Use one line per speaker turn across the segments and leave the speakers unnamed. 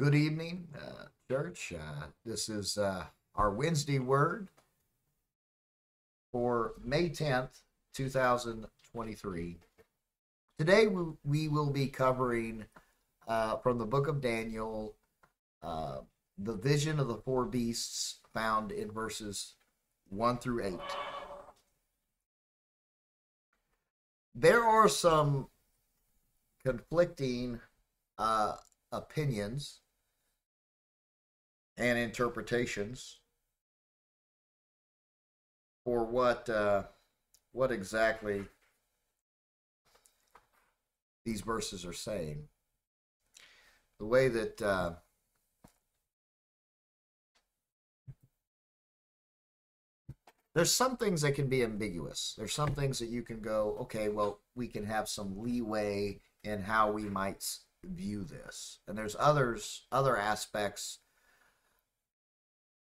Good evening, uh, church. Uh, this is uh, our Wednesday word for May 10th, 2023. Today we, we will be covering uh, from the book of Daniel uh, the vision of the four beasts found in verses 1 through 8. There are some conflicting uh, opinions and interpretations for what uh, what exactly these verses are saying. The way that uh, there's some things that can be ambiguous. There's some things that you can go, okay, well, we can have some leeway in how we might view this, and there's others other aspects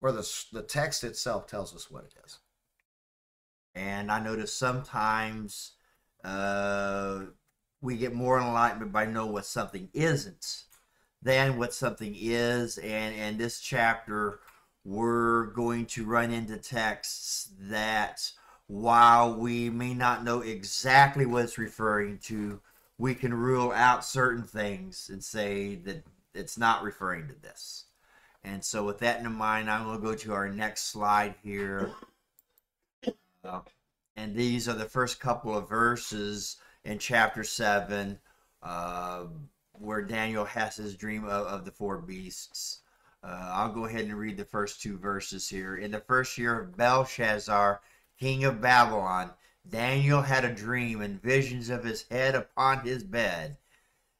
or the, the text itself tells us what it is. And I notice sometimes uh, we get more enlightenment by knowing what something isn't than what something is. And in this chapter, we're going to run into texts that while we may not know exactly what it's referring to, we can rule out certain things and say that it's not referring to this. And so with that in mind, I'm going to go to our next slide here. Uh, and these are the first couple of verses in chapter 7 uh, where Daniel has his dream of, of the four beasts. Uh, I'll go ahead and read the first two verses here. In the first year of Belshazzar, king of Babylon, Daniel had a dream and visions of his head upon his bed.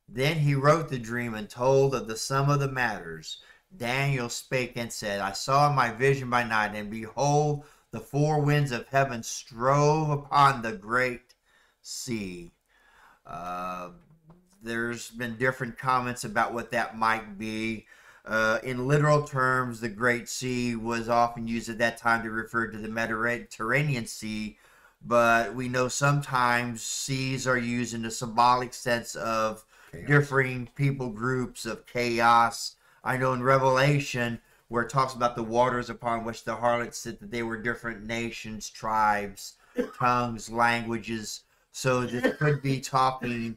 Then he wrote the dream and told of the sum of the matters. Daniel spake and said, I saw in my vision by night, and behold, the four winds of heaven strove upon the great sea. Uh, there's been different comments about what that might be. Uh, in literal terms, the Great Sea was often used at that time to refer to the Mediterranean Sea, but we know sometimes seas are used in the symbolic sense of chaos. differing people groups of chaos I know in Revelation, where it talks about the waters upon which the harlots sit, that they were different nations, tribes, tongues, languages. So this could be talking,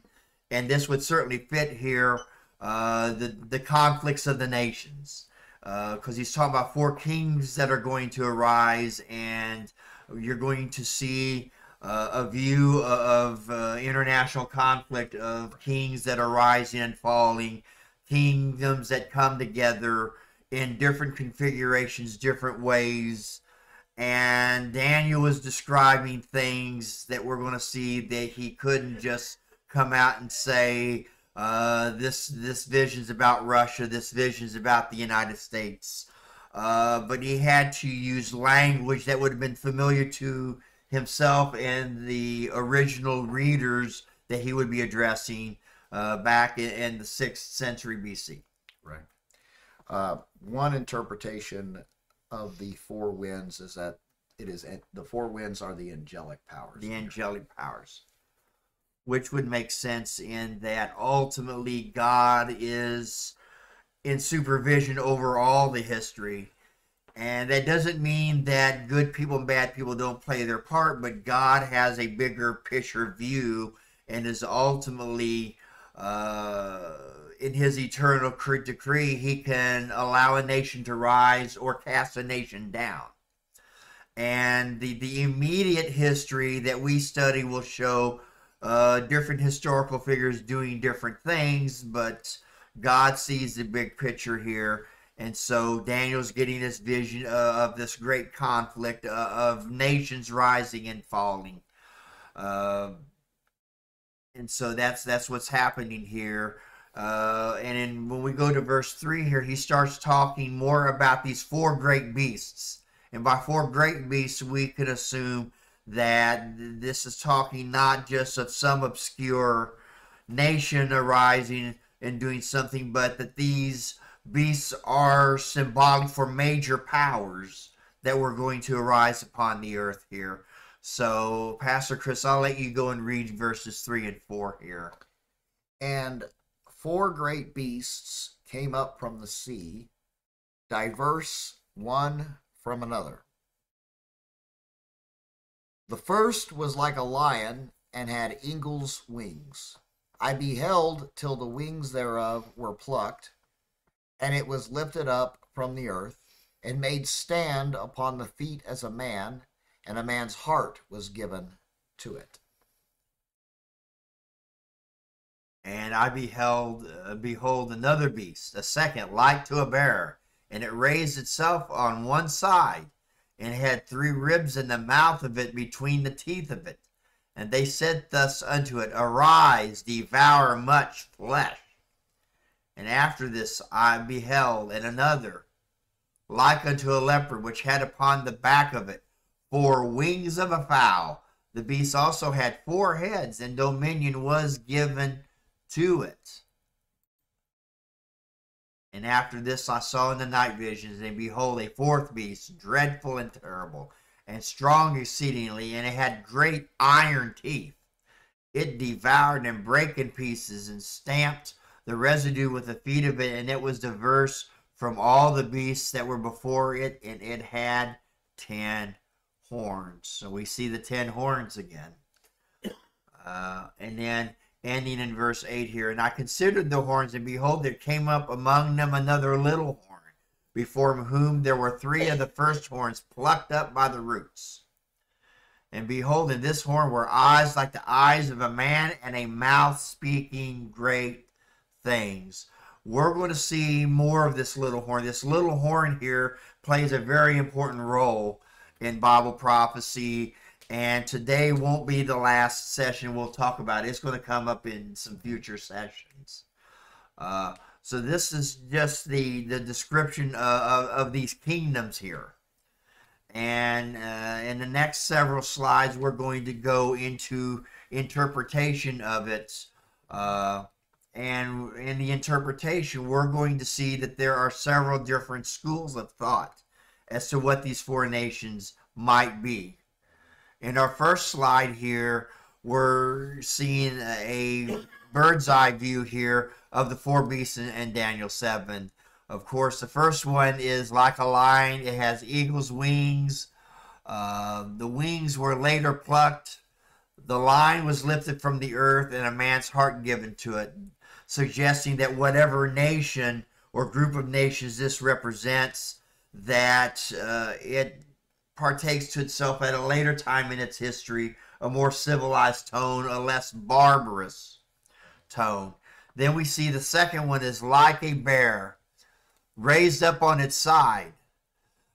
and this would certainly fit here uh, the the conflicts of the nations, because uh, he's talking about four kings that are going to arise, and you're going to see. Uh, a view of uh, international conflict of kings that are rising and falling, kingdoms that come together in different configurations, different ways. And Daniel was describing things that we're going to see that he couldn't just come out and say, uh, this this vision's about Russia, this vision's about the United States. Uh, but he had to use language that would have been familiar to himself and the original readers that he would be addressing uh, back in, in, the 6th century BC. Right. Uh, one interpretation of the four winds is that it is the four winds are the angelic powers. The angelic powers. Which would make sense in that ultimately God is in supervision over all the history. And that doesn't mean that good people and bad people don't play their part, but God has a bigger picture view and is ultimately uh, in his eternal decree, he can allow a nation to rise or cast a nation down. And the, the immediate history that we study will show uh, different historical figures doing different things, but God sees the big picture here. And so Daniel's getting this vision uh, of this great conflict uh, of nations rising and falling. Uh, and so that's that's what's happening here. Uh, and then when we go to verse three here, he starts talking more about these four great beasts. And by four great beasts, we could assume that this is talking not just of some obscure nation arising and doing something, but that these beasts are symbolic for major powers that were going to arise upon the earth here. So, Pastor Chris, I'll let you go and read verses 3 and 4 here. And four
great beasts came up from the sea, diverse one from another. The first was like a lion and had eagle's wings. I beheld till the wings thereof were plucked, and it was lifted up from the earth, and made stand upon the feet as a man, and a man's heart was given to it.
And I beheld, uh, behold, another beast, a second like to a bear, and it raised itself on one side, and had three ribs in the mouth of it between the teeth of it. And they said thus unto it, Arise, devour much flesh. And after this I beheld, and another, like unto a leopard, which had upon the back of it Four wings of a fowl. The beast also had four heads, and dominion was given to it. And after this I saw in the night visions, and behold, a fourth beast, dreadful and terrible, and strong exceedingly, and it had great iron teeth. It devoured and brake in pieces, and stamped the residue with the feet of it, and it was diverse from all the beasts that were before it, and it had ten horns. So we see the ten horns again. Uh, and then ending in verse 8 here, and I considered the horns, and behold, there came up among them another little horn, before whom there were three of the first horns plucked up by the roots. And behold, in this horn were eyes like the eyes of a man, and a mouth speaking great things. We're going to see more of this little horn. This little horn here plays a very important role in Bible prophecy. And today won't be the last session we'll talk about. It's going to come up in some future sessions. Uh, so this is just the, the description of, of, of these kingdoms here. And uh, in the next several slides, we're going to go into interpretation of it. Uh, and in the interpretation, we're going to see that there are several different schools of thought as to what these four nations might be. In our first slide here, we're seeing a bird's eye view here of the four beasts in, Daniel 7. Of course, the first one is like a lion, it has eagle's wings. Uh, the wings were later plucked. The lion was lifted from the earth and a man's heart given to it, suggesting that whatever nation or group of nations this represents that uh, it partakes to itself at a later time in its history a more civilized tone, a less barbarous tone. Then we see the second one is like a bear raised up on its side,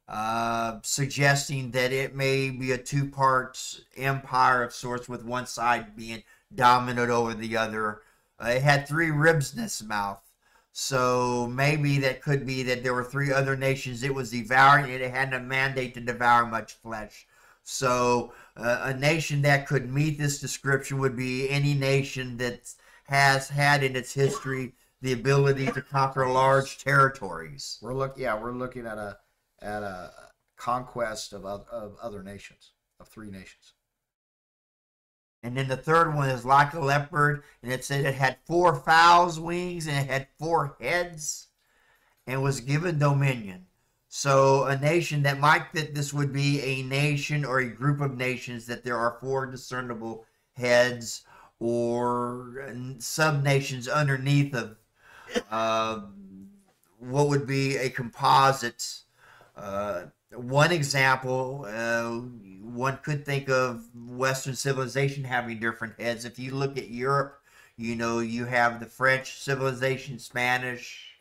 uh, suggesting that it may be a two part empire of sorts, with one side being dominant over the other. Uh, it had three ribs in its mouth. So maybe that could be that there were three other nations it was devouring. It had a mandate to devour much flesh. So uh, a nation that could meet this description would be any nation that has had in its history the ability to conquer large territories. We're look, yeah, we're looking at a at a conquest of of other nations, of three nations. And then the third one is like a leopard, and it said it had four fowl's wings and it had four heads and was given dominion. So, a nation that might fit this would be a nation or a group of nations that there are four discernible heads or sub nations underneath of uh, what would be a composite uh, one example, uh, one could think of Western civilization having different heads. If you look at Europe, you know, you have the French civilization, Spanish,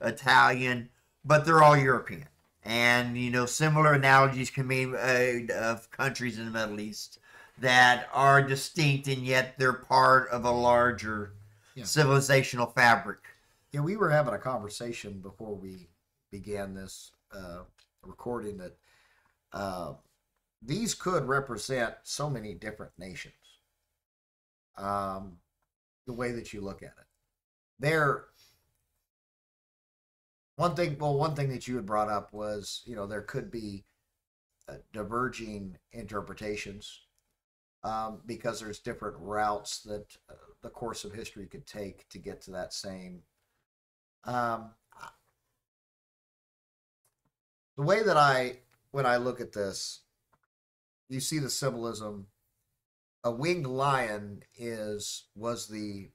Italian, but they're all European. And, you know, similar analogies can be made uh, of countries in the Middle East that are distinct and yet they're part of a larger yeah. civilizational fabric. Yeah, we were having a conversation before we began this. Uh, recording
that uh, these could represent so many different nations. Um, the way that you look at it, there. one thing. Well, one thing that you had brought up was you know there could be uh, diverging interpretations um, because there's different routes that uh, the course of history could take to get to that same. Um, the way that I when I look at this, you see the symbolism. A winged lion is was the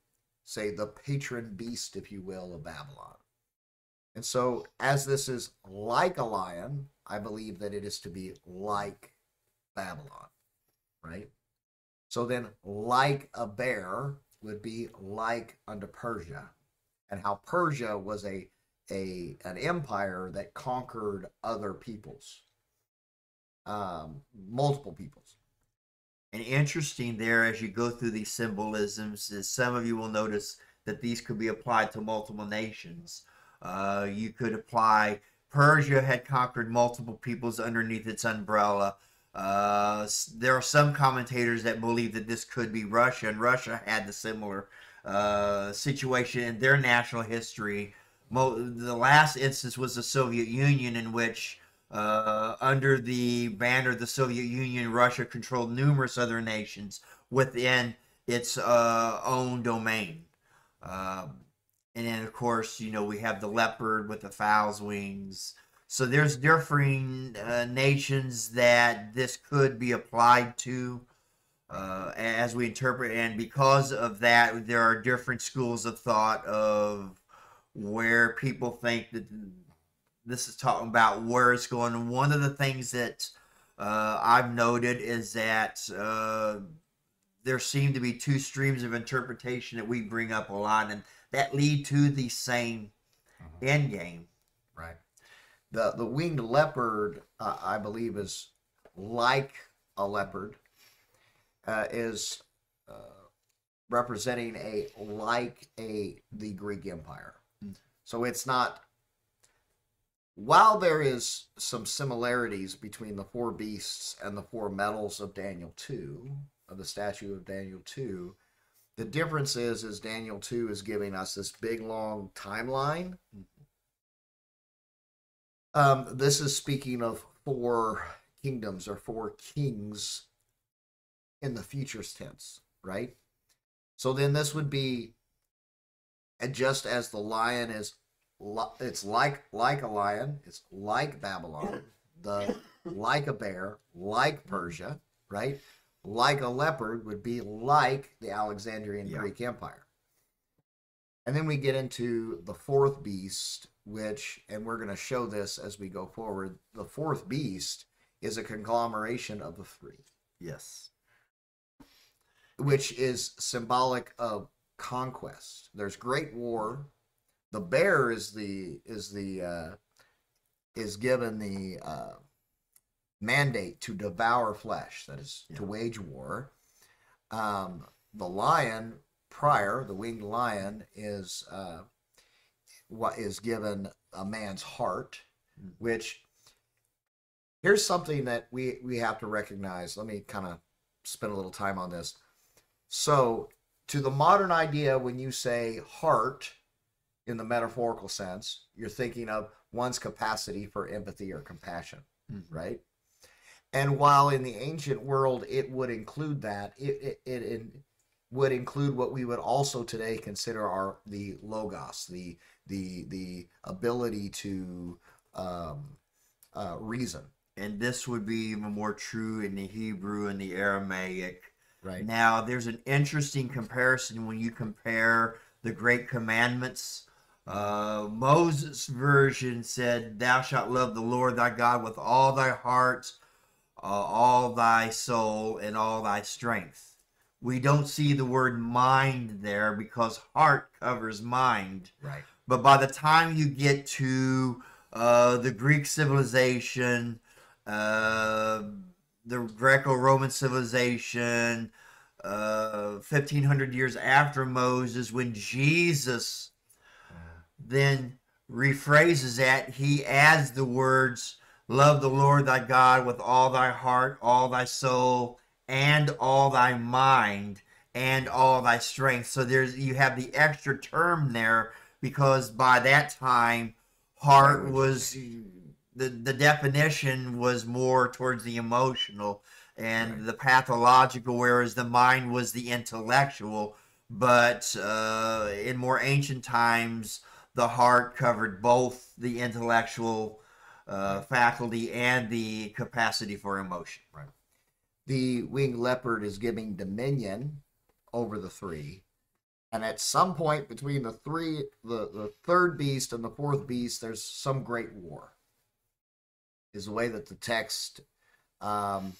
say the patron beast, if you will, of Babylon. And so as this is like a lion, I believe that it is to be like Babylon, right? So then like a bear would be like unto Persia, and how Persia was a a an empire that conquered other peoples,
um, multiple peoples. And interesting there, as you go through these symbolisms, is some of you will notice that these could be applied to multiple nations. Uh, you could apply Persia had conquered multiple peoples underneath its umbrella. Uh, there are some commentators that believe that this could be Russia, and Russia had the similar uh, situation in their national history the last instance was the Soviet Union, in which, uh, under the banner of the Soviet Union, Russia controlled numerous other nations within its uh, own domain. Um, and then, of course, you know, we have the leopard with the fowl's wings. So there's differing uh, nations that this could be applied to uh, as we interpret. And because of that, there are different schools of thought of where people think that this is talking about where it's going. One of the things that uh, I've noted is that uh, there seem to be two streams of interpretation that we bring up a lot, and that lead to the same mm-hmm. end game. Right. The the winged leopard,
uh, I believe, is like a leopard, uh, is uh, representing a like a the Greek Empire. So it's not. While there is some similarities between the four beasts and the four metals of Daniel 2, of the statue of Daniel 2, the difference is is Daniel 2 is giving us this big long timeline. Um, this is speaking of four kingdoms or four kings in the futures tense, right? So then this would be and just as the lion is, li- it's like like a lion, it's like Babylon, the like a bear, like Persia, right? Like a leopard would be like the Alexandrian yeah. Greek Empire. And then we get into the fourth beast, which, and we're going to show this as we go forward. The fourth beast is a conglomeration of the three. Yes. Which is symbolic of conquest. There's great war. The bear is the is the uh, is given the uh, mandate to devour flesh. That is yeah. to wage war. Um, the lion prior, the winged lion, is uh, what is given a man's heart, hmm. which here's something that we we have to recognize. Let me kind of spend a little time on this. So to the modern idea, when you say heart in the metaphorical sense, you're thinking of one's capacity for empathy or compassion, mm-hmm. right? And while in the ancient world it would include that, it, it, it, would include what we would also today consider our the logos, the
the the ability to um, uh, reason. And this would be even more true in the Hebrew and the Aramaic Right. Now, there's an interesting comparison when you compare the Great Commandments. Uh, Moses' version said, Thou shalt love the Lord thy God with all thy heart, uh, all thy soul, and all thy strength. We don't see the word mind there because heart covers mind. Right. But by the time you get to uh, the Greek civilization, uh, the Greco-Roman civilization, uh, 1500 years after Moses, when Jesus then rephrases that, he adds the words, Love the Lord thy God with all thy heart, all thy soul, and all thy mind, and all thy strength. So there's you have the extra term there because by that time, heart was the the definition was more towards the emotional and right. the pathological, whereas the mind was the intellectual. But uh, in more ancient times, the heart covered both the intellectual uh, faculty and the capacity for emotion. Right. The winged leopard is giving dominion
over the three. And at some point between the three, the, the third beast and the fourth beast, there's some great war is the way that the text, um,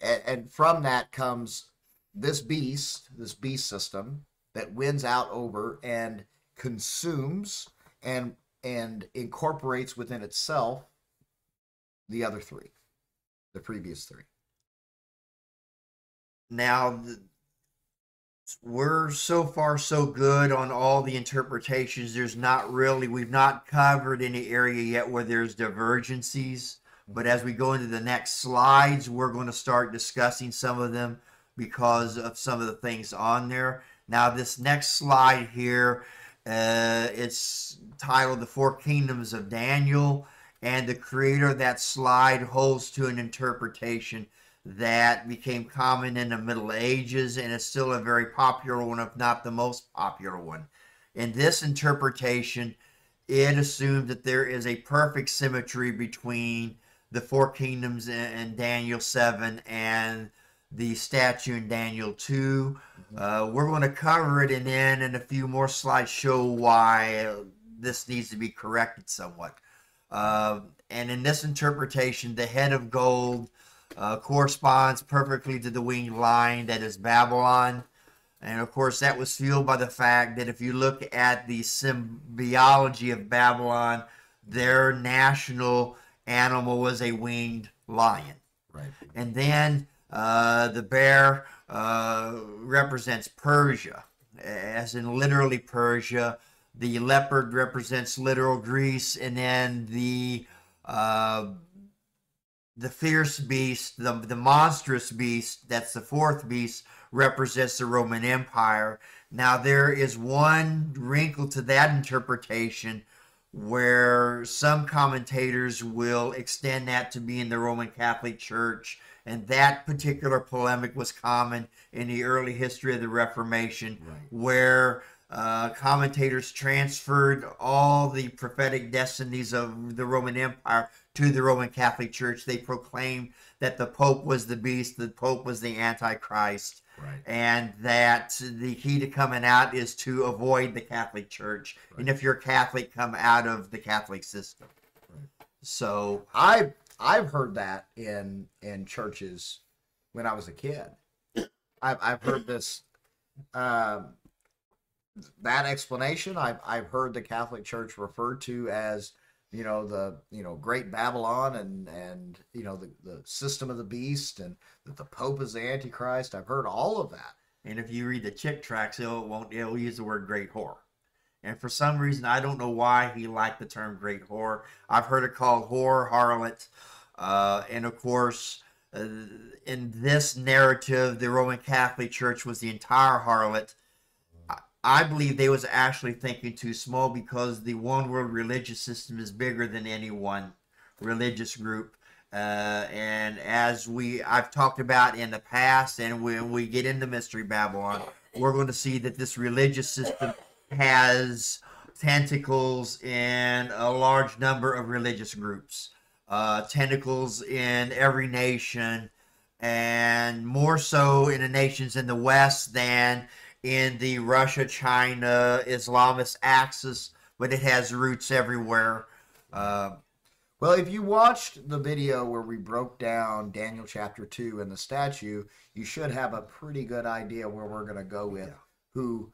and, and from that comes this beast, this beast system that wins out over and consumes and and incorporates within itself the other three, the previous three. Now,
the, we're so far so good on all the interpretations. There's not really, we've not covered any area yet where there's divergencies. But as we go into the next slides, we're going to start discussing some of them because of some of the things on there. Now, this next slide here, uh, it's titled The Four Kingdoms of Daniel, and the creator of that slide holds to an interpretation that became common in the Middle Ages and is still a very popular one, if not the most popular one. In this interpretation, it assumed that there is a perfect symmetry between the four kingdoms in, Daniel 7 and the statue in Daniel 2. Mm-hmm. Uh, we're going to cover it and then in a few more slides show why this needs to be corrected somewhat. Uh, and in this interpretation, the head of gold uh, corresponds perfectly to the winged lion that is Babylon. And of course, that was fueled by the fact that if you look at the symbiology of Babylon, their national animal was a winged lion. Right. And then uh, the bear uh, represents Persia, as in literally Persia. The leopard represents literal Greece, and then the uh, the fierce beast, the, the monstrous beast, that's the fourth beast, represents the Roman Empire. Now, there is one wrinkle to that interpretation where some commentators will extend that to be in the Roman Catholic Church. And that particular polemic was common in the early history of the Reformation, right. where uh, commentators transferred all the prophetic destinies of the Roman Empire to the Roman Catholic Church. They proclaimed that the Pope was the beast, the Pope was the Antichrist, right. and that the key to coming out is to avoid the Catholic Church. Right. And if you're Catholic, come out of the Catholic system. Right. So I I've heard that in in churches when I was a kid.
I've I've heard this. Um, that explanation, I've, I've heard the Catholic Church referred to as you know the you know great babylon and and you know the, the system of the beast and that the pope is the antichrist i've heard all
of that and if you read the Chick tracts he'll won't he'll use the word great whore and for some reason i don't know why he liked the term great whore i've heard it called whore harlot uh, and of course uh, in this narrative the roman catholic church was the entire harlot I believe they was actually thinking too small because the one world religious system is bigger than any one religious group. Uh, and as we I've talked about in the past, and when we get into Mystery Babylon, we're going to see that this religious system has tentacles in a large number of religious groups, uh, tentacles in every nation, and more so in the nations in the West than in the Russia, China, Islamist axis, but it has roots everywhere. Uh, well, if you watched the
video where we broke down Daniel chapter 2 and the statue, you should have a pretty good idea where we're going to go with yeah. who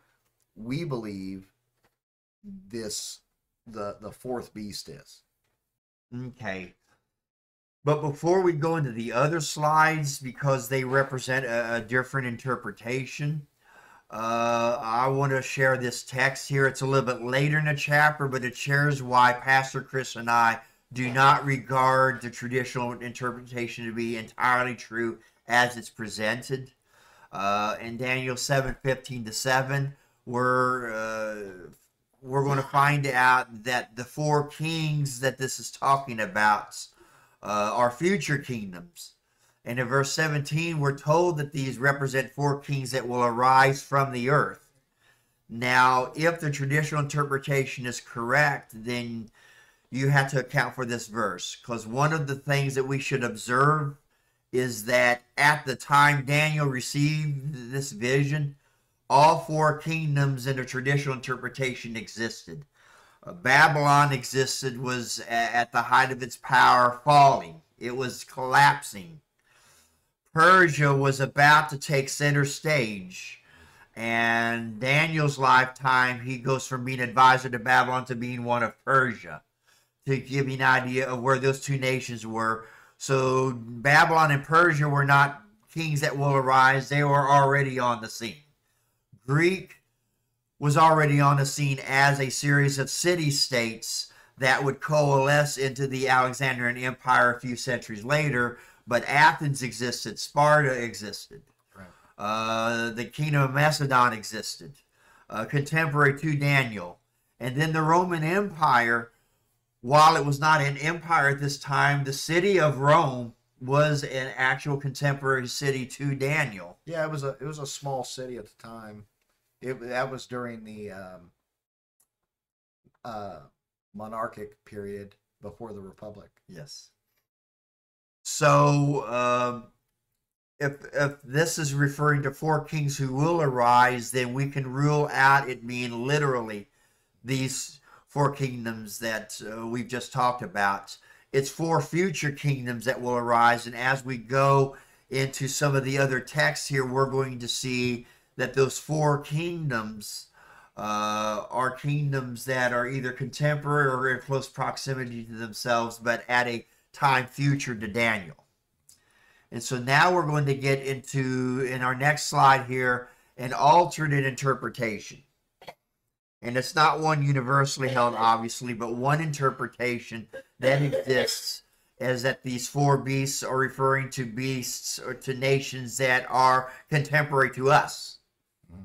we believe
this the the fourth beast is. Okay. But before we go into the other slides because they represent a, a different interpretation, uh, I want to share this text here. It's a little bit later in the chapter, but it shares why Pastor Chris and I do not regard the traditional interpretation to be entirely true as it's presented. Uh, in Daniel 7 15 to 7, we're, uh, we're going to find out that the four kings that this is talking about uh, are future kingdoms. And in verse 17, we're told that these represent four kings that will arise from the earth. Now, if the traditional interpretation is correct, then you have to account for this verse because one of the things that we should observe is that at the time Daniel received this vision, all four kingdoms in the traditional interpretation existed. Uh, Babylon existed, was at the height of its power, falling, it was collapsing. Persia was about to take center stage. And Daniel's lifetime, he goes from being advisor to Babylon to being one of Persia, to give you an idea of where those two nations were. So Babylon and Persia were not kings that will arise, they were already on the scene. Greek was already on the scene as a series of city states that would coalesce into the Alexandrian Empire a few centuries later but Athens existed, Sparta existed, right. uh, the kingdom of Macedon existed, uh, contemporary to Daniel. And then the Roman Empire, while it was not an empire at this time, the city of Rome was an actual contemporary city to Daniel.
Yeah, it was a it was a small city at the time. It that was during the um, uh, monarchic period before the republic. Yes.
So um, if, if this is referring to four kings who will arise, then we can rule out it being literally these four kingdoms that uh, we've just talked about. It's four future kingdoms that will arise. And as we go into some of the other texts here, we're going to see that those four kingdoms uh, are kingdoms that are either contemporary or in close proximity to themselves, but at a time future to Daniel. And so now we're going to get into, in our next slide here, an alternate interpretation. And it's not one universally held, obviously, but one interpretation that exists is that these four beasts are referring to beasts or to nations that are contemporary to us. Mm.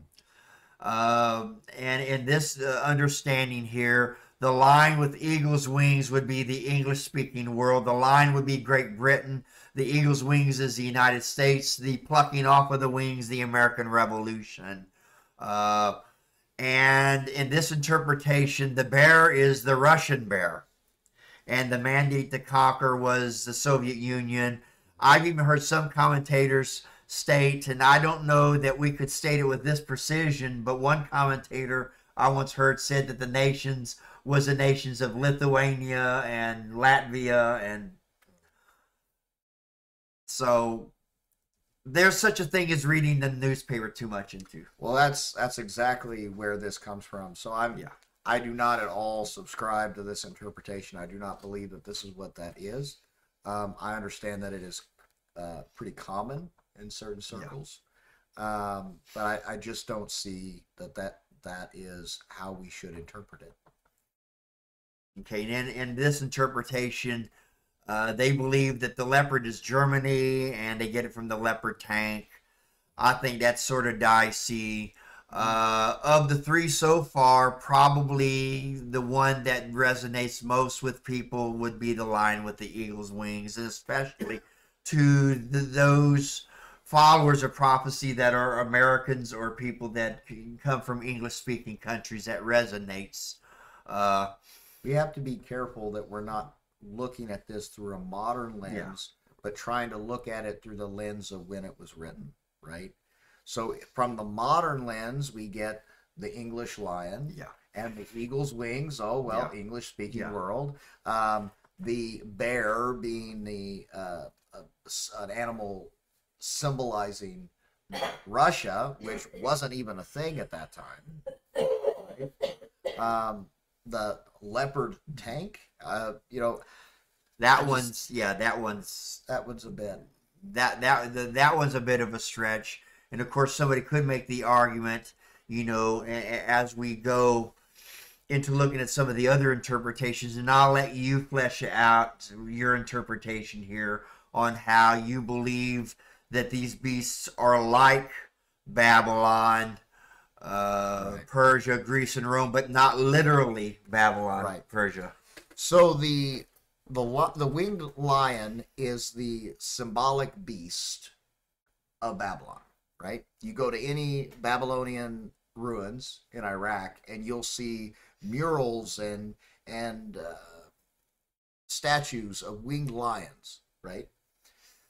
Uh, and in this uh, understanding here, the line with eagle's wings would be the English speaking world. The line would be Great Britain. The eagle's wings is the United States. The plucking off of the wings, the American Revolution. Uh, and in this interpretation, the bear is the Russian bear. And the mandate to conquer was the Soviet Union. I've even heard some commentators state, and I don't know that we could state it with this precision, but one commentator I once heard said that the nations was the nations of Lithuania and Latvia and so there's such a thing as reading the newspaper
too much into. Well, that's that's exactly where this comes from. So I'm yeah. I do not at all subscribe to this interpretation. I do not believe that this is what that is. Um, I understand that it is uh, pretty common in certain circles, yeah. um, but I, I just don't see that that that is how we should interpret it.
Okay, and in this interpretation, uh, they believe that the leopard is Germany and they get it from the leopard tank. I think that's sort of dicey. Uh, of the three so far, probably the one that resonates most with people would be the line with the eagle's wings, especially to the, those followers of prophecy that are Americans or people that come from English speaking countries that resonates. Uh, we have to be careful that we're not looking at this through a modern lens,
yeah. but trying to look at it through the lens of when it was written, right? So from the modern lens, we get the English lion. Yeah. And the eagle's wings. Oh well, yeah. English speaking yeah. world. Um, the bear being the uh, uh, an animal symbolizing Russia, which wasn't even a thing at that time. Right? Um,
the leopard tank. Uh, you know, that I one's just, yeah, that one's that one's a bit that that the, that one's a bit of a stretch. And of course, somebody could make the argument, you know, as we go into looking at some of the other interpretations, and I'll let you flesh out your interpretation here on how you believe that these beasts are like Babylon uh, right. Persia, Greece, and Rome, but not literally Babylon, right. Persia. So the the the winged lion
is the symbolic beast of Babylon, right? You go to any Babylonian ruins in Iraq, and you'll see murals and and uh, statues of winged lions, right?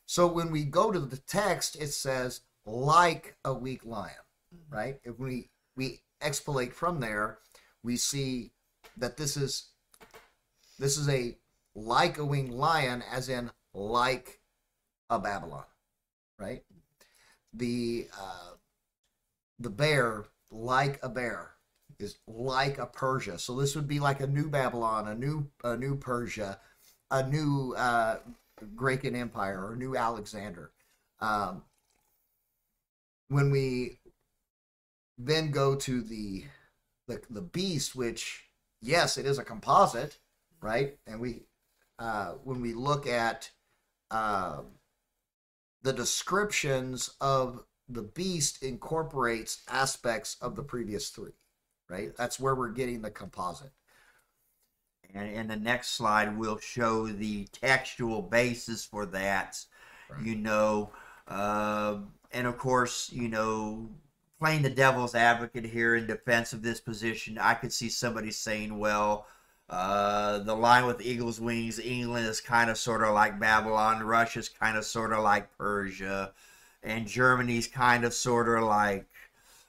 So when we go to the text, it says like a weak lion right? If we we expolate from there, we see that this is this is a like a winged lion, as in like a Babylon, right? The uh, the bear like a bear is like a Persia. So this would be like a new Babylon, a new a new Persia, a new uh, Greek Empire, or new Alexander. Um, when we then go to the, the the beast, which yes, it is a composite, right? And we uh, when we look at uh, the descriptions of the beast
incorporates aspects of the previous three, right? That's where we're getting the composite. And in the next slide, we'll show the textual basis for that. Right. You know, uh, and of course, you know, playing the devil's advocate here in defense of this position, I could see somebody saying, well, uh, the line with eagle's wings, England is kind of sort of like Babylon, Russia's kind of sort of like Persia, and Germany's kind of sort of like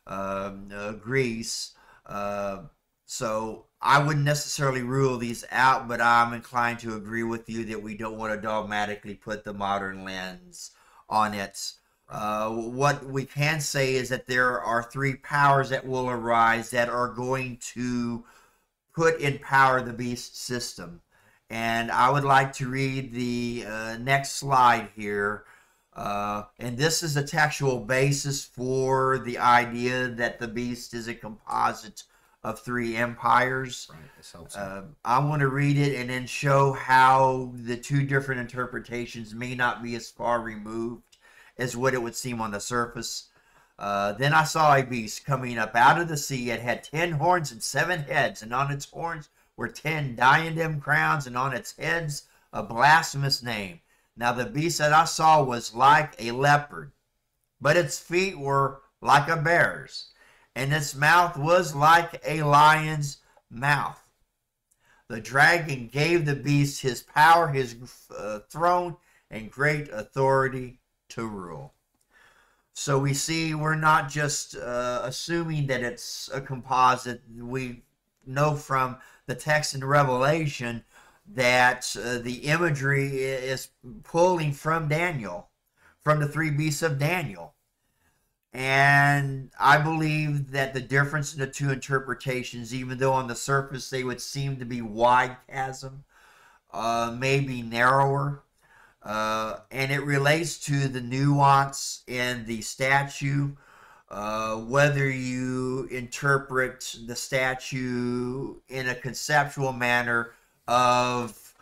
um, uh, Greece. Uh, so I wouldn't necessarily rule these out, but I'm inclined to agree with you that we don't want to dogmatically put the modern lens on it. Uh, what we can say is that there are three powers that will arise that are going to put in power the beast system. And I would like to read the uh, next slide here. Uh, and this is a textual basis for the idea that the beast is a composite of three empires. Right, uh, I want to read it and then show how the two different interpretations may not be as far removed as what it would seem on the surface. Uh, then I saw a beast coming up out of the sea. It had ten horns and seven heads, and on its horns were ten diadem crowns, and on its heads a blasphemous name. Now the beast that I saw was like a leopard, but its feet were like a bear's, and its mouth was like a lion's mouth. The dragon gave the beast his power, his uh, throne, and great authority to rule. So we see we're not just uh, assuming that it's a composite. We know from the text in Revelation that uh, the imagery is pulling from Daniel, from the three beasts of Daniel. And I believe that the difference in the two interpretations, even though on the surface they would seem to be wide chasm, uh, maybe narrower, uh, and it relates to the nuance in the statue, uh, whether you interpret the statue in a conceptual manner of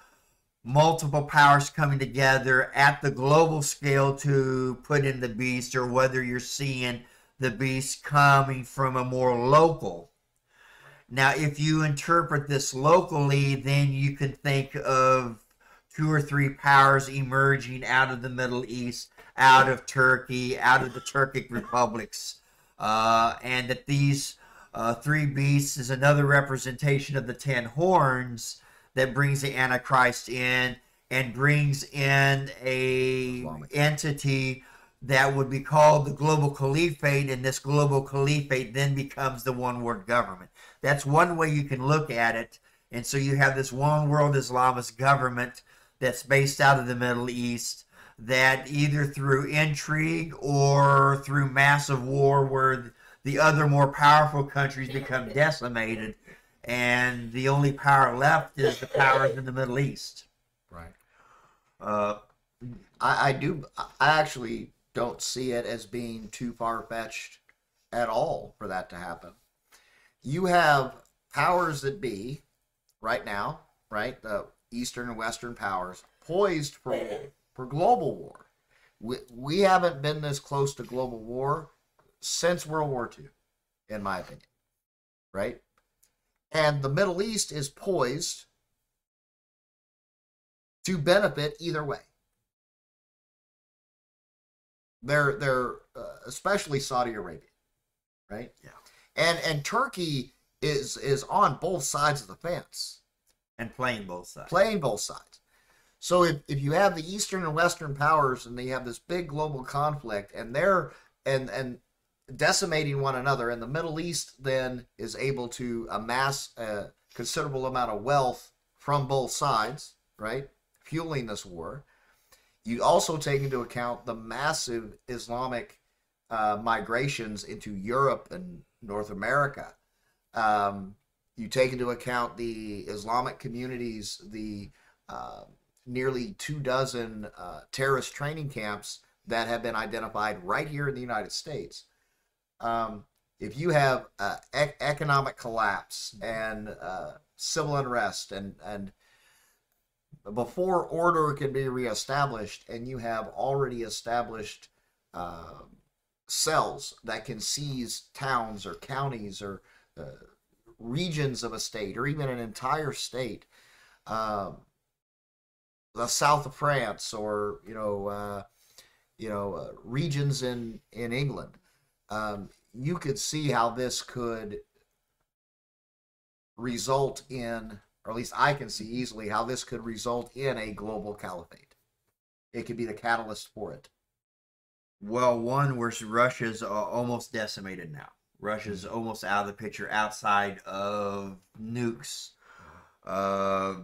multiple powers coming together at the global scale to put in the beast, or whether you're seeing the beast coming from a more local. Now, if you interpret this locally, then you can think of two or three powers emerging out of the Middle East, out of Turkey, out of the Turkic republics, uh, and that these uh, three beasts is another representation of the ten horns that brings the Antichrist in and brings in a Islamic. entity that would be called the global caliphate, and this global caliphate then becomes the one world government. That's one way you can look at it. And so you have this one world Islamist government that's based out of the Middle East that either through intrigue or through massive war where the other more powerful countries become decimated and the only power left is the powers in the Middle East. Right. Uh,
I, I do. I actually don't see it as being too far fetched at all for that to happen. You have powers that be right now, right? The Eastern and Western powers poised for war, for global war. We, we haven't been this close to global war since World War II, in my opinion, right? And the Middle East is poised to benefit either way. They're they're uh, especially Saudi Arabia, right? Yeah. And and Turkey is is on both sides of the fence
and playing both sides.
Playing both sides. So if, if you have the Eastern and Western powers and they have this big global conflict and they're and and decimating one another, and the Middle East then is able to amass a considerable amount of wealth from both sides, right? Fueling this war. You also take into account the massive Islamic uh, migrations into Europe and North America. Um, you take into account the Islamic communities, the uh, nearly two dozen uh, terrorist training camps that have been identified right here in the United States. Um, if you have uh, e economic collapse mm-hmm. and uh, civil unrest and and before order can be reestablished and you have already established uh, cells that can seize towns or counties or uh, regions of a state or even an entire state, um, the south of France or you know uh, you know uh, regions in in England, um, you could see how this could result in, or at least I can see easily how this could result in a global caliphate.
It could be the catalyst for it. Well, one where Russia uh, almost decimated now. Russia's almost out of the picture outside of nukes. Uh,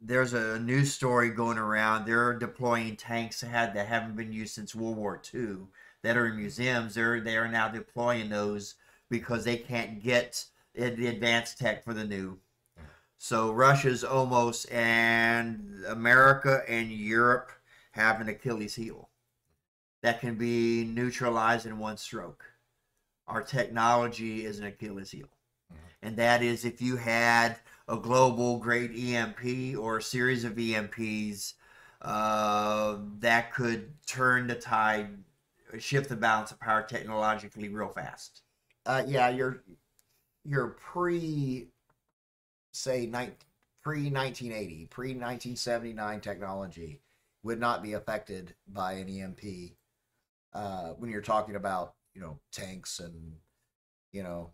there's a news story going around. They're deploying tanks that haven't been used since World War II that are in museums. They're they are now deploying those because they can't get the advanced tech for the new. So Russia's almost and America and Europe have an Achilles heel that can be neutralized in one stroke our technology is an Achilles heel. Mm-hmm. And that is if you had a global great EMP or a series of EMPs uh, that could turn the tide, shift the balance of power technologically real fast. Uh, yeah, you're you're pre
say ni- pre 1980, pre 1979 technology would not be affected by an EMP uh, when you're talking about you know tanks and you know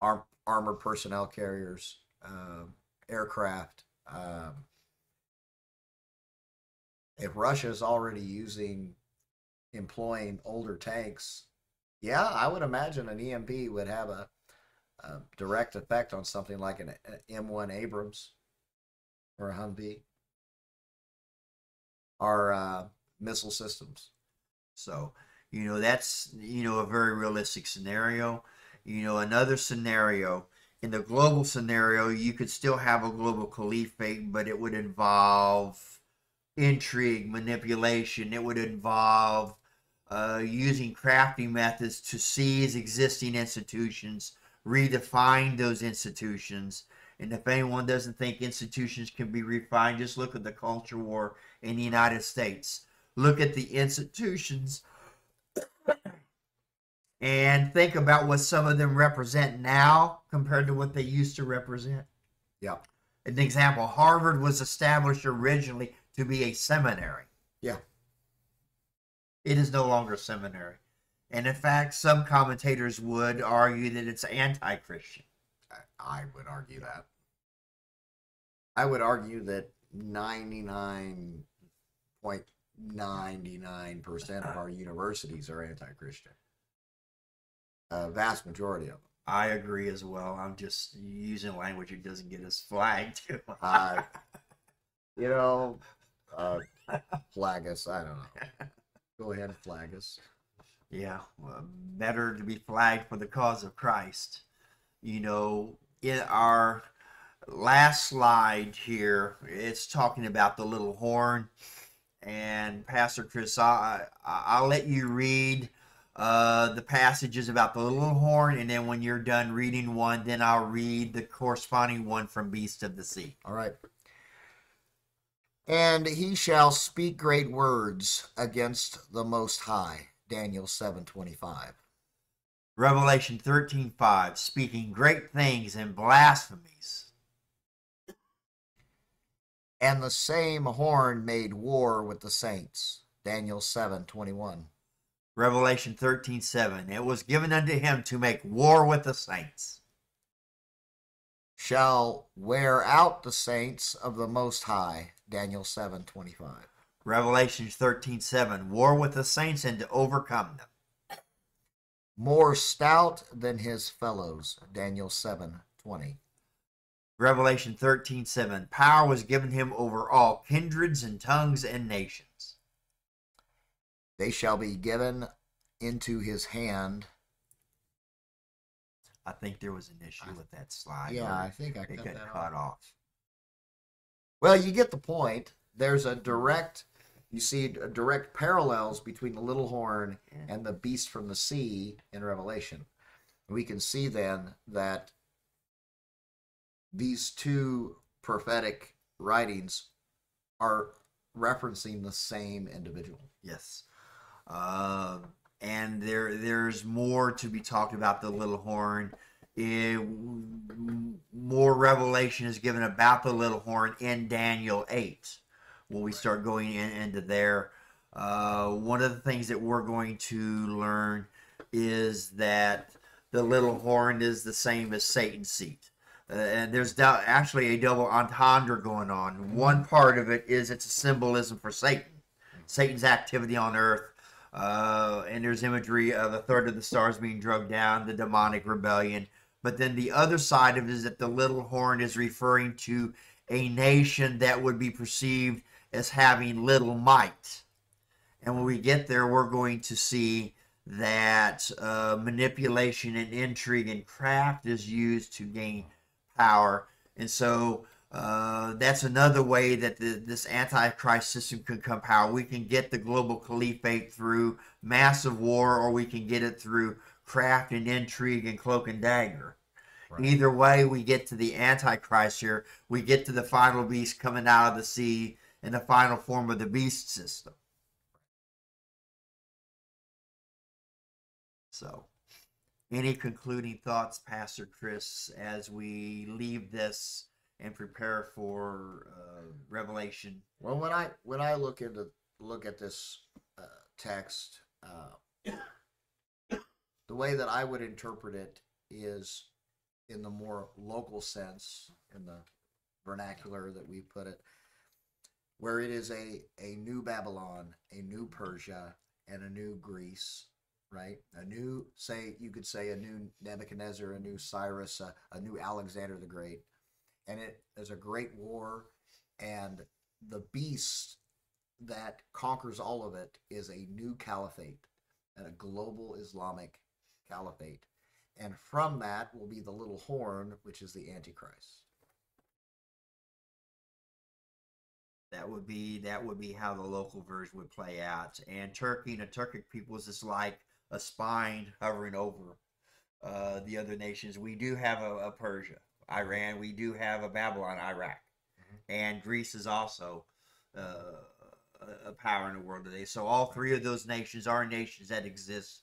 arm armored personnel carriers, um, aircraft. Um, if Russia is already using employing older tanks, yeah, I would imagine an EMP would have a, a direct effect on something like an, M1 Abrams or a Humvee
or uh, missile systems. So you know, that's, you know, a very realistic scenario. You know, another scenario, in the global scenario, you could still have a global caliphate, but it would involve intrigue, manipulation. It would involve uh, using crafty methods to seize existing institutions, redefine those institutions. And if anyone doesn't think institutions can be refined, just look at the culture war in the United States. Look at the institutions and think about what some of them represent now compared to what they used to represent. Yeah. An example Harvard was established originally to be a seminary. Yeah. It is no longer a seminary. And in fact, some commentators would argue that it's anti Christian. I would argue that. I would argue that 99.99% of our universities are anti Christian a vast majority of them. I agree as well. I'm just using language that doesn't get us flagged. uh, you know, uh, flag us. I don't know. Go ahead and flag us. Yeah, well, better to be flagged for the cause of Christ. You know, in our last slide here, it's talking about the little horn. And Pastor Chris, I, I, I'll let you read uh, the passages about the little horn, and then when you're done reading one, then I'll read the corresponding one from Beast of the Sea. All right. And he shall speak great words against the Most High. Daniel 7:25. Revelation 13:5 speaking great things and blasphemies. And the same horn made war with the saints. Daniel 7:21. Revelation 13 7. It was given unto him to make war with the saints. Shall wear out the saints of the Most High. Daniel seven twenty five. Revelation thirteen seven. War with the saints and to overcome them. More stout than his fellows. Daniel seven twenty. Revelation thirteen seven. Power was given him over all kindreds and tongues and nations. They shall be given into his
hand. I think there was an issue with that slide. Yeah, I think I cut got that cut off. off. Well, you get the point. There's a direct, you see direct parallels between the little horn and the beast from the sea in Revelation. We can see then that these two prophetic writings are referencing
the same individual. Yes. Uh, and there there's more to be talked about the little horn. It, more revelation is given about the little horn in Daniel 8 when we start going in, into there. Uh, one of the things that we're going to learn is that the little horn is the same as Satan's seat. Uh, and there's actually a double entendre going on. One part of it is it's a symbolism for Satan, Satan's activity on earth, uh, and there's imagery of a third of the stars being drugged down, the demonic rebellion. But then the other side of it is that the little horn is referring to a nation that would be perceived as having little might. And when we get there, we're going to see that uh, manipulation and intrigue and craft is used to gain power. And so uh, that's another way that the, this antichrist system could come power. We can get the global caliphate through massive war, or we can get it through craft and intrigue and cloak and dagger. Right. Either way, we get to the antichrist here. We get to the final beast coming out of the sea in the final form of the beast system. So, any concluding thoughts, Pastor Chris, as we leave this? and prepare for uh, revelation. Well, when I when I look
into look at this uh, text, uh, the way that I would interpret it is in the more local sense, in the vernacular that we put it, where it is a a new Babylon, a new Persia, and a new Greece right? A new, say, you could say a new Nebuchadnezzar, a new Cyrus, a, a, new Alexander the Great, and it is a great war. And the beast that conquers all of it is a new caliphate and a global Islamic caliphate. And from that will be the little horn, which is the Antichrist.
That would be that would be how the local version would play out. And Turkey and the Turkic people is just like a spine hovering over uh, the other nations. We do have a, a Persia. Iran. We do have a Babylon, Iraq, mm-hmm. and Greece is also uh, a power in the world today. So all three of those nations are nations that exist,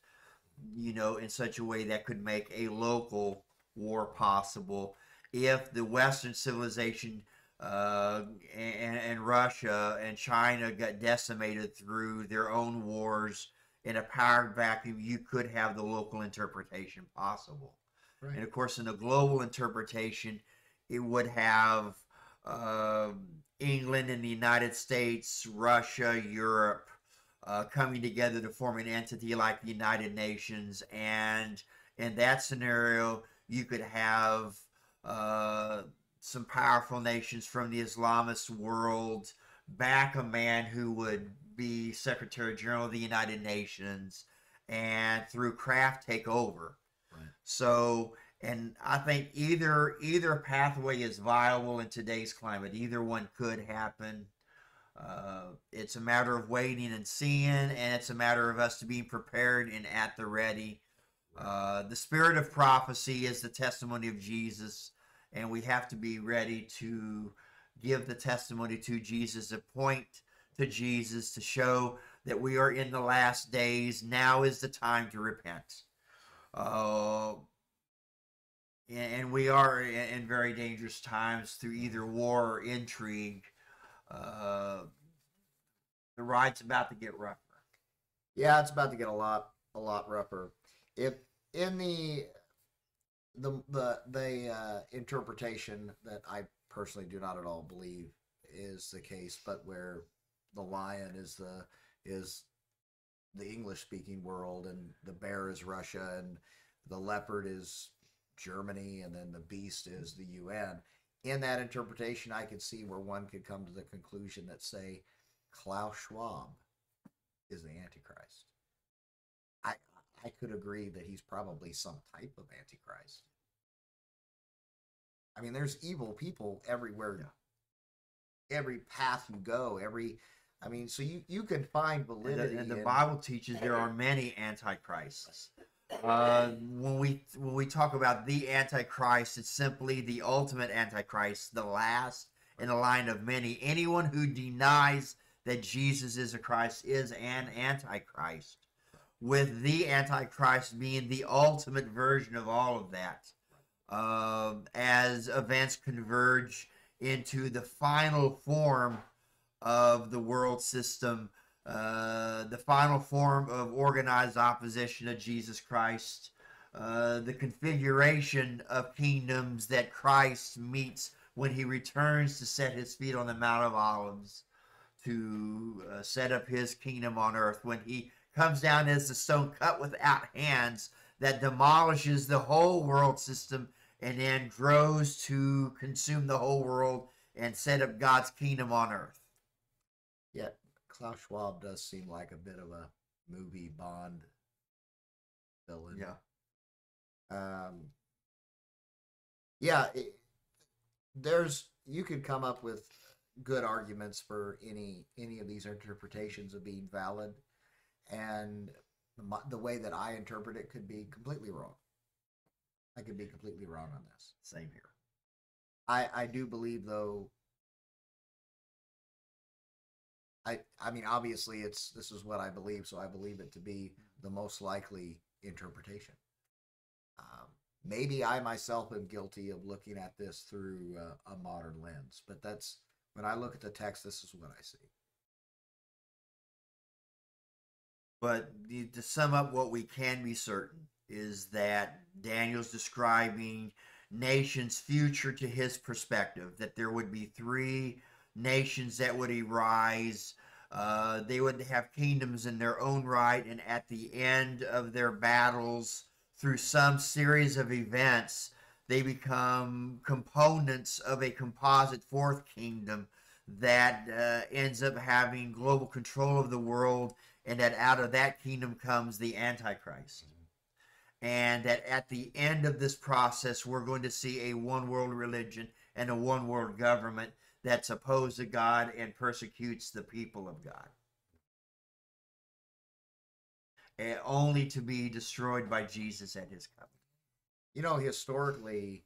you know, in such a way that could make a local war possible if the Western civilization. Uh, and, and Russia and China got decimated through their own wars in a power vacuum. You could have the local interpretation possible. Right. And of course, in the global interpretation, it would have uh, England and the United States, Russia, Europe uh, coming together to form an entity like the United Nations. And in that scenario, you could have uh, some powerful nations from the Islamist world back a man who would be Secretary General of the United Nations and through craft take over. So, and I think either either pathway is viable in today's climate. Either one could happen. Uh, it's a matter of waiting and seeing, and it's a matter of us to being prepared and at the ready. Uh, the spirit of prophecy is the testimony of Jesus, and we have to be ready to give the testimony to Jesus, to point to Jesus, to show that we are in the last days. Now is the time to repent. Uh, and we are in very dangerous times through either war or intrigue. Uh, the ride's about to get rougher.
Yeah, it's about to get a lot, a lot rougher. If in the the the the uh, interpretation that I personally do not at all believe is the case, but where the lion is the is the English speaking world, and the bear is Russia, and the leopard is Germany, and then the beast is the UN. In that interpretation, I could see where one could come to the conclusion that, say, Klaus Schwab is the Antichrist. I, I could agree that he's probably some type of Antichrist. I mean, there's evil people everywhere. Yeah. Every path you go, every I mean, so you, you can find validity. And the, and the Bible teaches there are
many antichrists. Uh, when we when we talk about the antichrist, it's simply the ultimate antichrist, the last in the line of many. Anyone who denies that Jesus is a Christ is an antichrist, with the antichrist being the ultimate version of all of that. Uh, as events converge into the final form of the world system, uh, the final form of organized opposition of Jesus Christ, uh, the configuration of kingdoms that Christ meets when he returns to set his feet on the Mount of Olives to uh, set up his kingdom on earth, when he comes down as the stone cut without hands that demolishes the whole world system and then grows to consume the whole world and set up God's kingdom on earth.
Yet Klaus Schwab does seem like a bit of a movie Bond villain. Yeah. Um, yeah, it, there's you could come up with good arguments for any any of these interpretations of being valid, and the way that I interpret it could be completely wrong. I could be completely wrong on this. Same here. I I do believe though I, I mean, obviously, it's this is what I believe, so I believe it to be the most likely interpretation. Um, maybe I myself am guilty of looking at this through uh, a modern lens, but that's when I look at the text, this is what I see.
But to sum up, what we can be certain is that Daniel's describing nation's future to his perspective, that there would be three nations that would arise. Uh, they would have kingdoms in their own right, and at the end of their battles, through some series of events, they become components of a composite fourth kingdom that uh, ends up having global control of the world, and that out of that kingdom comes the Antichrist. And that at the end of this process, we're going to see a one world religion and a one world government that's opposed to God and persecutes the people of God. And eh, only to be destroyed by
Jesus at his coming. You know, historically,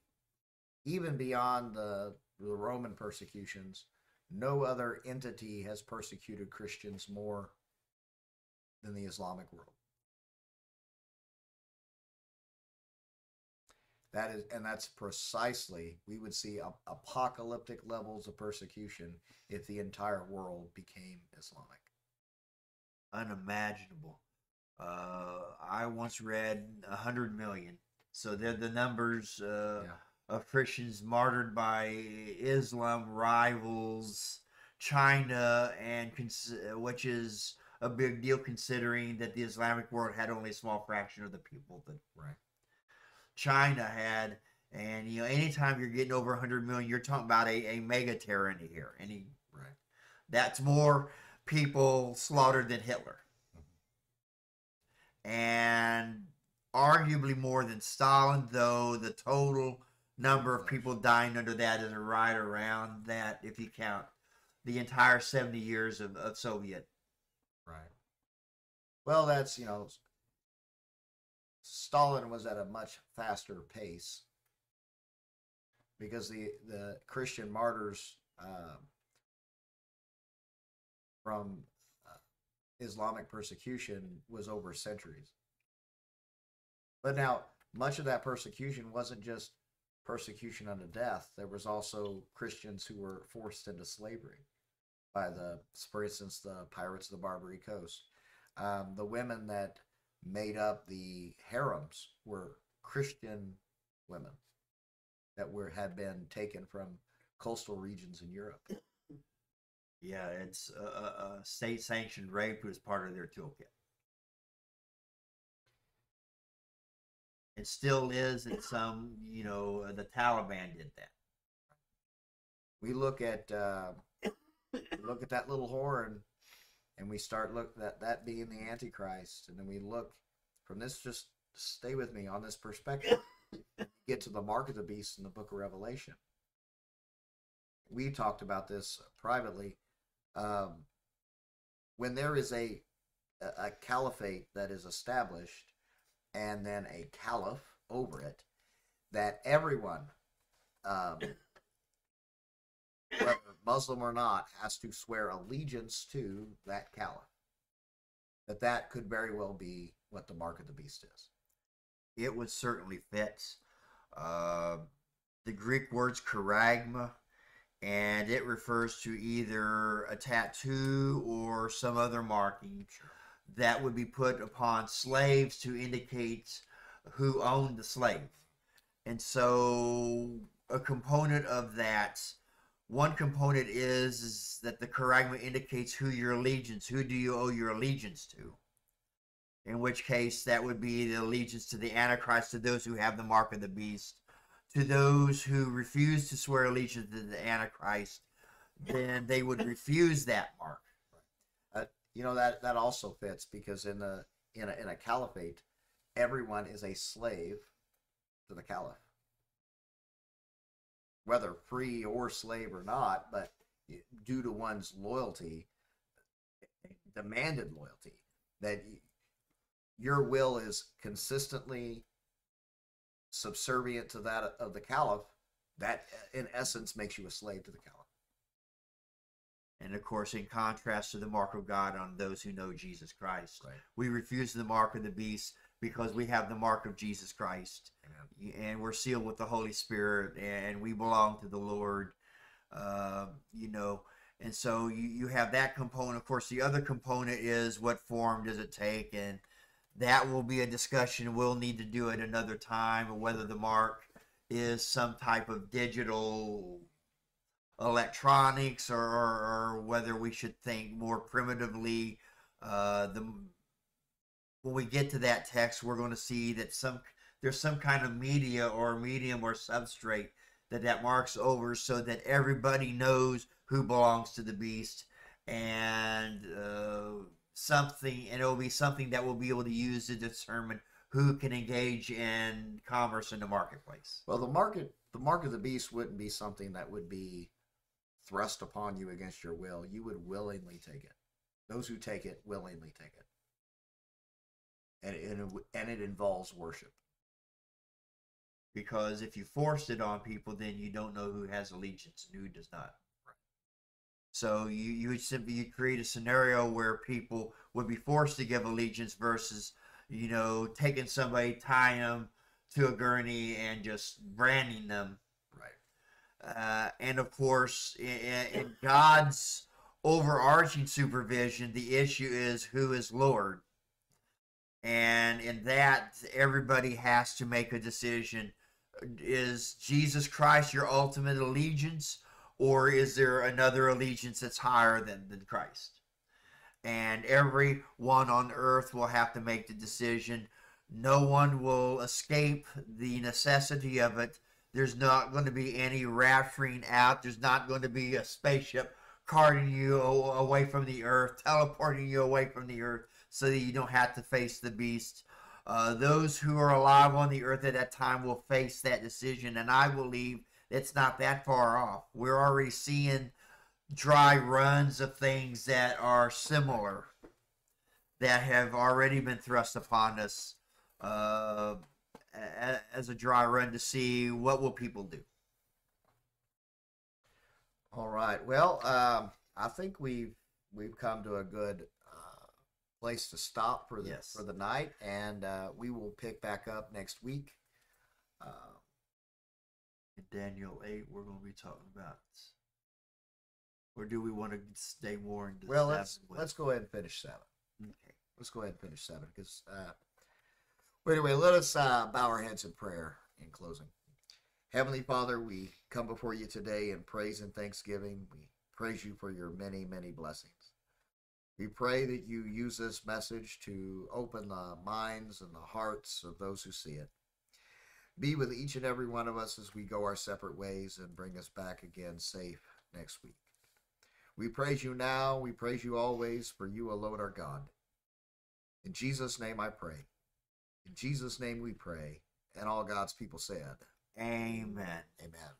even beyond the, the Roman persecutions, no other entity has persecuted Christians more than the Islamic world. That is, and that's precisely we would see a, apocalyptic levels of persecution if the entire world became Islamic.
Unimaginable. Uh, I once read a hundred million. So they're the numbers uh, yeah. of Christians martyred by Islam rivals, China, and cons- which is a big deal considering that the Islamic world had only a small fraction of the people that right China had. And you know, anytime you're getting over 100 million, you're talking about a, a mega tyranny here. Any right. that's more people slaughtered than Hitler, mm-hmm. and arguably more than Stalin, though the total number of people dying under that is right around that if you count the entire 70 years of, of Soviet. Right. Well, that's you know
Stalin was at a much faster pace because the the Christian martyrs uh, from uh, Islamic persecution was over centuries. But now, much of that persecution wasn't just persecution unto death. There was also Christians who were forced into slavery by the, for instance, the pirates of the Barbary Coast. Um, the women that made up the harems were Christian women that were had been taken from
coastal regions in Europe. Yeah, it's a, a state-sanctioned rape was part of their toolkit. It still is in some, you know, uh, the Taliban did that. We look at uh, look at that little horn
and we start look that that being the antichrist and then we look from this just stay with me on this perspective get to the mark of the beast in the book of revelation we talked about this privately um, when there is a a caliphate that is established and then a caliph over it that everyone um, Muslim or not, has to swear allegiance to that caliph. That that could very well be what the mark of the beast is.
It would certainly fit. Uh, the Greek word's charagma, and it refers to either a tattoo or some other marking that would be put upon slaves to indicate who owned the slave. And so a component of that one component is, is that the charagma indicates who your allegiance, who do you owe your allegiance to? In which case, that would be the allegiance to the Antichrist, to those who have the mark of the beast, to those who refuse to swear allegiance to the Antichrist, then they would refuse that mark. Uh,
you know that that also fits because in a in a in a caliphate, everyone is a slave to the caliph whether free or slave or not, but due to one's loyalty, demanded loyalty, that your will is consistently subservient to that of the caliph, that uh, in essence
makes you a slave to the caliph. And of course, in contrast to the mark of God on those who know Jesus Christ, right. we refuse the mark of the beast because we have the mark of Jesus Christ Amen. and we're sealed with the Holy Spirit and we belong to the Lord. Uh, you know, and so you, you have that component. Of course, the other component is what form does it take? And that will be a discussion we'll need to do it another time whether the mark is some type of digital electronics or, or, or whether we should think more primitively uh, the when we get to that text, we're going to see that some there's some kind of media or medium or substrate that that marks over so that everybody knows who belongs to the beast and uh, something and it'll be something that we'll be able to use to determine who can engage in commerce in the marketplace well the market the mark of the beast wouldn't be something
that would be thrust upon you against your will you would willingly take it those
who take it willingly take it and it, and it involves worship. Because if you force it on people, then you don't know who has allegiance and who does not. So you you simply you create a scenario where people would be forced to give allegiance versus you know taking somebody, tying them to a gurney, and just branding them. Right. Uh, and of course, in, in God's overarching supervision, the issue is who is Lord. And in that, everybody has to make a decision. Is Jesus Christ your ultimate allegiance, or is there another allegiance that's higher than, than Christ? And everyone on earth will have to make the decision. No one will escape the necessity of it. There's not going to be any rafting out. There's not going to be a spaceship carting you away from the earth, teleporting you away from the earth so that you don't have to face the beast. Uh, those who are alive on the earth at that time will face that decision, and I believe it's not that far off. We're already seeing dry runs of things that are similar that have already been thrust upon us uh, as a dry run to see what will people do. All right. Well, um, I think we've we've come to a good
uh, place to stop for the yes. for the night, and uh, we will pick back up
next week. Uh, Daniel eight, we're going to be talking about, or do we want to stay more into? Well, let's let's go ahead and finish seven. Okay.
Let's go ahead and finish seven because. Uh, well, anyway, let us uh, bow our heads in prayer in closing. Heavenly Father, we come before you today in praise and thanksgiving. We praise you for your many, many blessings. We pray that you use this message to open the minds and the hearts of those who see it. Be with each and every one of us as we go our separate ways and bring us back again safe next week. We praise you now. We praise you always, for you alone are God. In Jesus' name I pray. In Jesus' name we pray. And all God's people said, Amen. Amen.